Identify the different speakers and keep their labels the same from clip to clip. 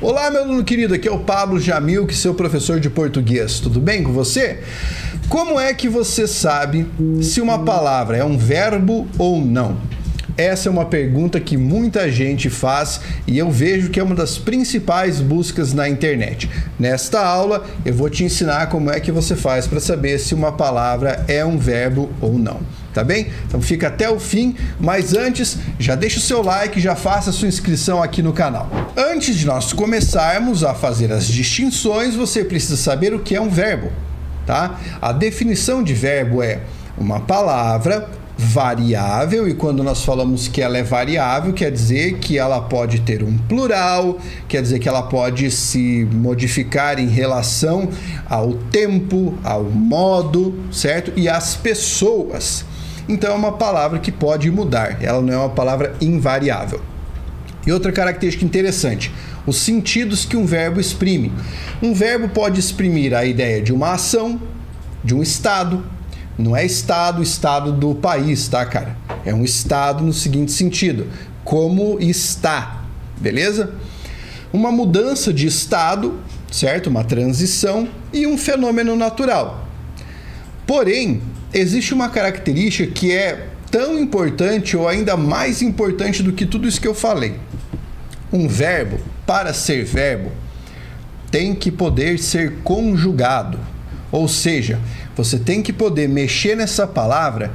Speaker 1: Olá, meu aluno querido, aqui é o Pablo Jamil, que seu professor de português. Tudo bem com você? Como é que você sabe se uma palavra é um verbo ou não? Essa é uma pergunta que muita gente faz e eu vejo que é uma das principais buscas na internet. Nesta aula, eu vou te ensinar como é que você faz para saber se uma palavra é um verbo ou não. Tá bem? Então fica até o fim, mas antes, já deixa o seu like, já faça a sua inscrição aqui no canal. Antes de nós começarmos a fazer as distinções, você precisa saber o que é um verbo, tá? A definição de verbo é uma palavra variável, e quando nós falamos que ela é variável, quer dizer que ela pode ter um plural, quer dizer que ela pode se modificar em relação ao tempo, ao modo, certo? E às pessoas. Então é uma palavra que pode mudar, ela não é uma palavra invariável. E outra característica interessante, os sentidos que um verbo exprime. Um verbo pode exprimir a ideia de uma ação, de um estado, não é estado, estado do país, tá, cara? É um estado no seguinte sentido: como está, beleza? Uma mudança de estado, certo? Uma transição e um fenômeno natural. Porém, existe uma característica que é tão importante ou ainda mais importante do que tudo isso que eu falei. Um verbo, para ser verbo, tem que poder ser conjugado. Ou seja, você tem que poder mexer nessa palavra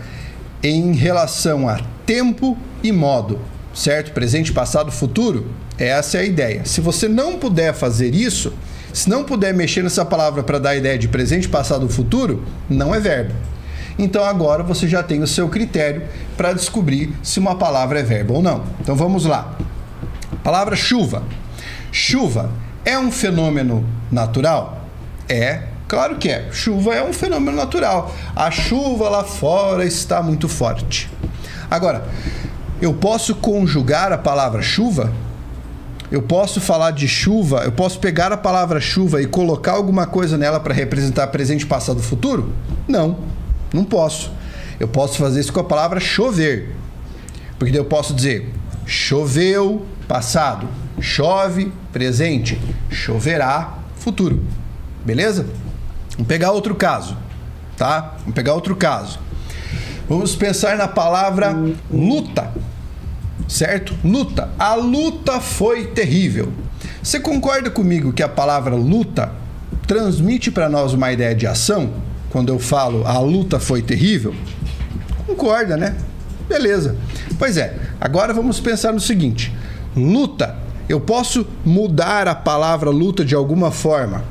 Speaker 1: em relação a tempo e modo, certo? Presente, passado, futuro. Essa é a ideia. Se você não puder fazer isso, se não puder mexer nessa palavra para dar a ideia de presente, passado, futuro, não é verbo. Então agora você já tem o seu critério para descobrir se uma palavra é verbo ou não. Então vamos lá. Palavra chuva. Chuva é um fenômeno natural? É Claro que é. Chuva é um fenômeno natural. A chuva lá fora está muito forte. Agora, eu posso conjugar a palavra chuva? Eu posso falar de chuva? Eu posso pegar a palavra chuva e colocar alguma coisa nela para representar presente, passado, futuro? Não, não posso. Eu posso fazer isso com a palavra chover. Porque eu posso dizer choveu, passado, chove, presente, choverá, futuro. Beleza? Vamos pegar outro caso, tá? Vamos pegar outro caso. Vamos pensar na palavra luta, certo? Luta. A luta foi terrível. Você concorda comigo que a palavra luta transmite para nós uma ideia de ação? Quando eu falo a luta foi terrível? Concorda, né? Beleza. Pois é, agora vamos pensar no seguinte: luta. Eu posso mudar a palavra luta de alguma forma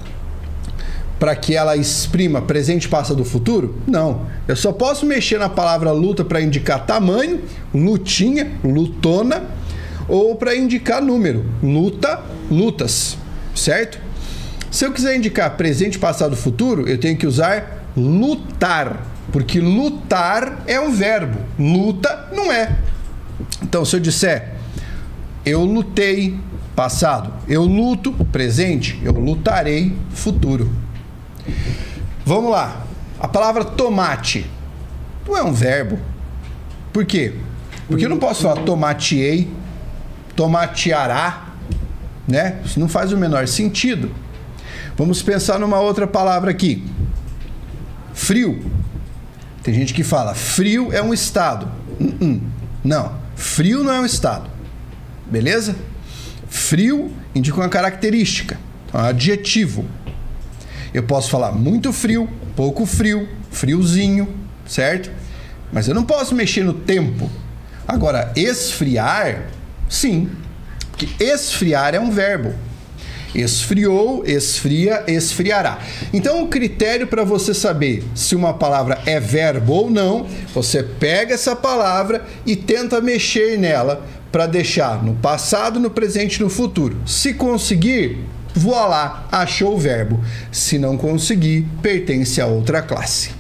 Speaker 1: para que ela exprima presente, passado, futuro? Não. Eu só posso mexer na palavra luta para indicar tamanho, lutinha, lutona, ou para indicar número, luta, lutas, certo? Se eu quiser indicar presente, passado, futuro, eu tenho que usar lutar, porque lutar é um verbo, luta não é. Então, se eu disser eu lutei, passado, eu luto, presente, eu lutarei, futuro. Vamos lá. A palavra tomate não é um verbo. Por quê? Porque eu não posso falar tomateei, tomateará, né? Isso não faz o menor sentido. Vamos pensar numa outra palavra aqui. Frio. Tem gente que fala frio é um estado. Uh -uh. Não, frio não é um estado. Beleza? Frio indica uma característica, um adjetivo. Eu posso falar muito frio, pouco frio, friozinho, certo? Mas eu não posso mexer no tempo. Agora, esfriar, sim. Porque esfriar é um verbo. Esfriou, esfria, esfriará. Então, o critério para você saber se uma palavra é verbo ou não, você pega essa palavra e tenta mexer nela para deixar no passado, no presente e no futuro. Se conseguir, voilá, achou o verbo. Se não conseguir, pertence a outra classe.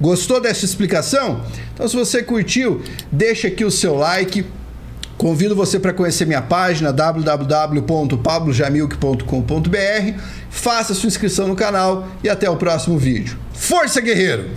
Speaker 1: Gostou dessa explicação? Então, se você curtiu, deixa aqui o seu like. Convido você para conhecer minha página www.pablojamilk.com.br. Faça sua inscrição no canal e até o próximo vídeo. Força, guerreiro!